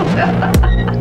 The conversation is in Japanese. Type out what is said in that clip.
ハハハハ